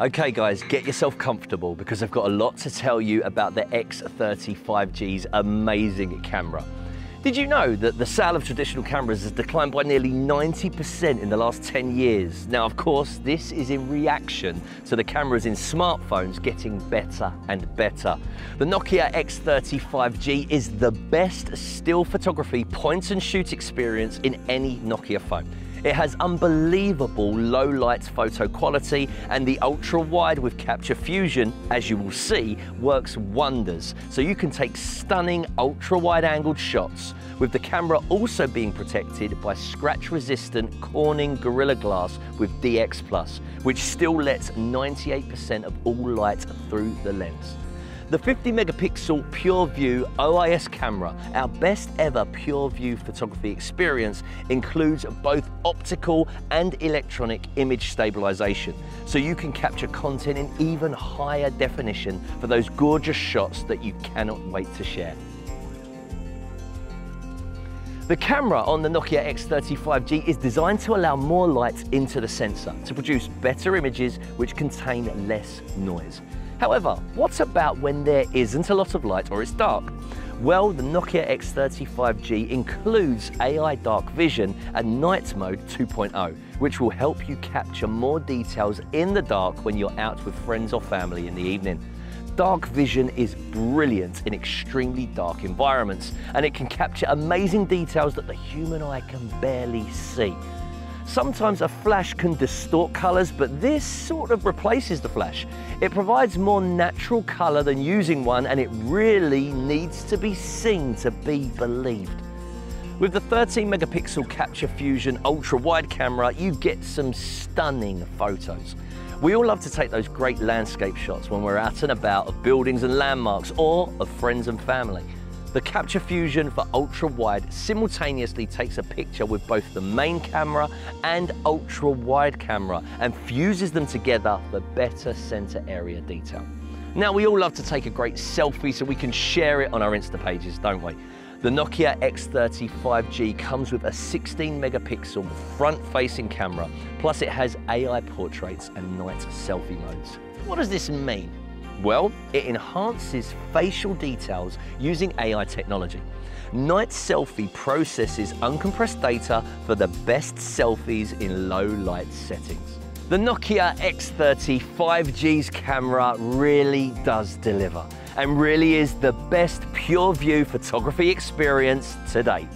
Okay guys, get yourself comfortable because I've got a lot to tell you about the X30 5G's amazing camera. Did you know that the sale of traditional cameras has declined by nearly 90% in the last 10 years? Now, of course, this is in reaction to the cameras in smartphones getting better and better. The Nokia X30 5G is the best still photography point and shoot experience in any Nokia phone. It has unbelievable low light photo quality and the ultra wide with Capture Fusion, as you will see, works wonders. So you can take stunning ultra wide angled shots with the camera also being protected by scratch resistant Corning Gorilla Glass with DX Plus, which still lets 98% of all light through the lens. The 50 megapixel PureView OIS camera, our best ever PureView photography experience, includes both optical and electronic image stabilization. So you can capture content in even higher definition for those gorgeous shots that you cannot wait to share. The camera on the Nokia X30 5G is designed to allow more light into the sensor to produce better images which contain less noise. However, what about when there isn't a lot of light or it's dark? Well, the Nokia X30 5G includes AI Dark Vision and Night Mode 2.0, which will help you capture more details in the dark when you're out with friends or family in the evening. Dark vision is brilliant in extremely dark environments, and it can capture amazing details that the human eye can barely see. Sometimes a flash can distort colours, but this sort of replaces the flash. It provides more natural colour than using one, and it really needs to be seen to be believed. With the 13 megapixel Capture Fusion ultra wide camera, you get some stunning photos. We all love to take those great landscape shots when we're out and about of buildings and landmarks or of friends and family. The Capture Fusion for ultra wide simultaneously takes a picture with both the main camera and ultra wide camera and fuses them together for better center area detail. Now we all love to take a great selfie so we can share it on our Insta pages, don't we? The Nokia X30 5G comes with a 16 megapixel front facing camera, plus it has AI portraits and night selfie modes. What does this mean? Well, it enhances facial details using AI technology. Night Selfie processes uncompressed data for the best selfies in low light settings. The Nokia X30 5G's camera really does deliver and really is the best PureView photography experience to date.